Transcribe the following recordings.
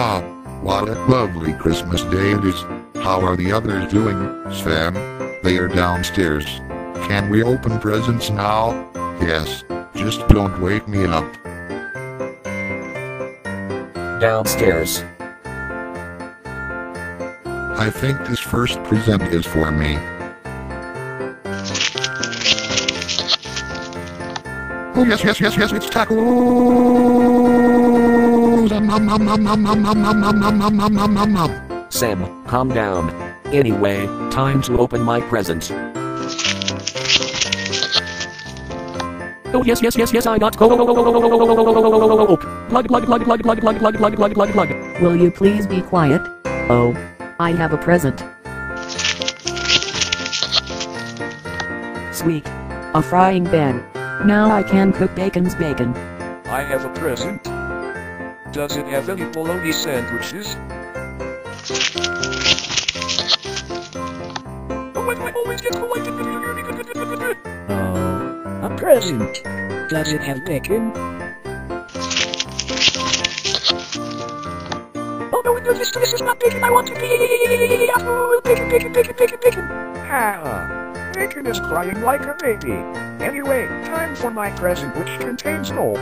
Wow, what a lovely Christmas day it is. How are the others doing, Sven? They are downstairs. Can we open presents now? Yes, just don't wake me up. Downstairs. I think this first present is for me. Oh yes, yes, yes, yes, it's tacos! Nom, nom, nom, nom, nom, nom, nom, nom, nom, nom, nom, nom, nom, nom, nom. Sam, calm down. Anyway, time to open my present. Oh yes, yes, yes, yes, I got coke. Plug, plug, plug, plug, plug, plug, plug, plug, plug, plug, plug. Will you please be quiet? Oh. I have a present. Sweet. A frying pan. Now I can cook bacon's bacon. I have a present. Does it have any bologna sandwiches? Oh, a present. Does it have bacon? Oh no, this, this is not bacon. I want to be. Oh, bacon, bacon, bacon, bacon, bacon. Ah, Bacon is crying like a baby. Anyway, time for my present which contains. Oh,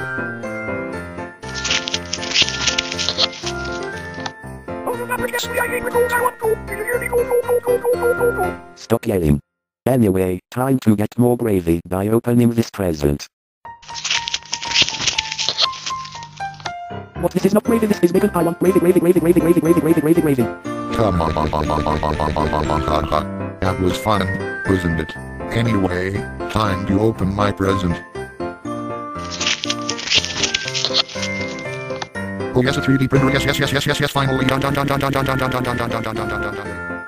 gold. Stop yelling. Anyway, time to get more gravy by opening this present. What? This is not gravy, this is bacon. I want gravy, gravy, gravy, gravy, gravy, gravy, gravy, gravy, gravy. Come on, that was fun, wasn't it? Anyway, time to open my present. Oh yes, a 3D printer. Yes, yes, yes, yes, yes, yes. Finally, done, done, done, done, done, done, done, done, done, done, done, done, done.